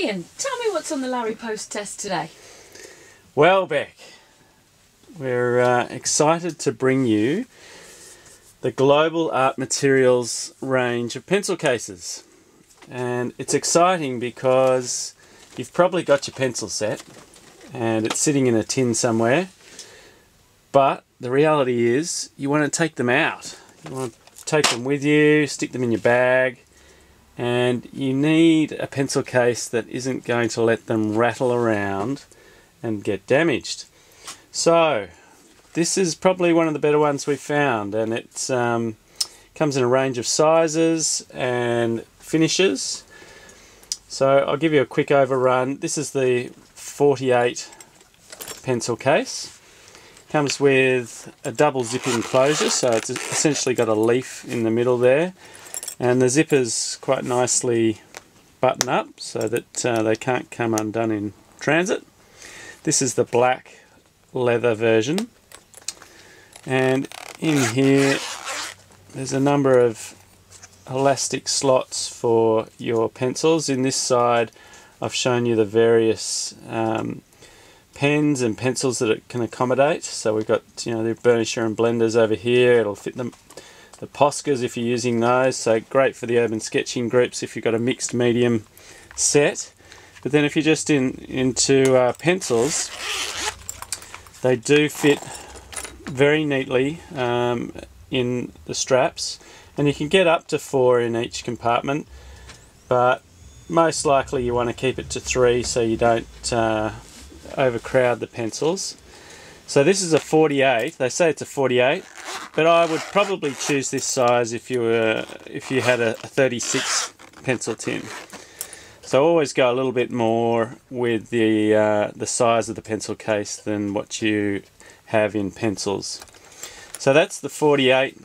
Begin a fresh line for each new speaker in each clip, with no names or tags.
Ian, tell me what's on the Larry Post test today.
Well, Beck, we're uh, excited to bring you the Global Art Materials range of pencil cases. And it's exciting because you've probably got your pencil set and it's sitting in a tin somewhere. But the reality is you want to take them out. You want to take them with you, stick them in your bag, and you need a pencil case that isn't going to let them rattle around and get damaged. So this is probably one of the better ones we've found and it um, comes in a range of sizes and finishes. So I'll give you a quick overrun. This is the 48 pencil case. Comes with a double zip enclosure, so it's essentially got a leaf in the middle there. And the zippers quite nicely button up so that uh, they can't come undone in transit. This is the black leather version. And in here there's a number of elastic slots for your pencils. In this side I've shown you the various um, pens and pencils that it can accommodate. So we've got you know the burnisher and blenders over here. It'll fit them the Poscas if you're using those. So great for the urban sketching groups if you've got a mixed medium set. But then if you're just in into uh, pencils, they do fit very neatly um, in the straps and you can get up to four in each compartment but most likely you want to keep it to three so you don't uh, overcrowd the pencils. So this is a 48. They say it's a 48, but I would probably choose this size if you were if you had a 36 pencil tin. So always go a little bit more with the uh, the size of the pencil case than what you have in pencils. So that's the 48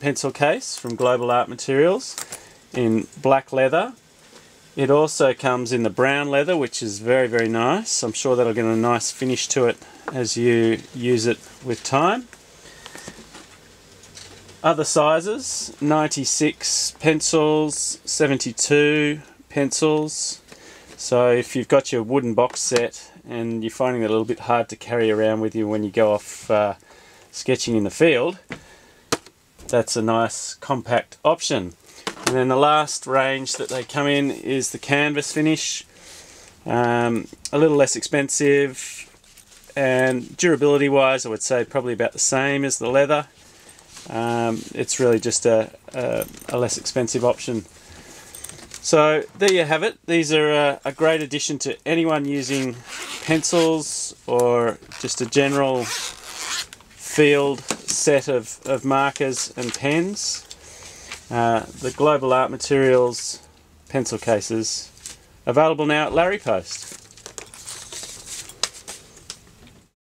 pencil case from Global Art Materials in black leather it also comes in the brown leather, which is very, very nice. I'm sure that'll get a nice finish to it as you use it with time. Other sizes, 96 pencils, 72 pencils. So if you've got your wooden box set and you're finding it a little bit hard to carry around with you when you go off uh, sketching in the field, that's a nice compact option. And then the last range that they come in is the canvas finish. Um, a little less expensive and durability wise I would say probably about the same as the leather. Um, it's really just a, a, a, less expensive option. So there you have it. These are a, a great addition to anyone using pencils or just a general field set of, of markers and pens. Uh, the Global Art Materials pencil cases available now at Larry Post.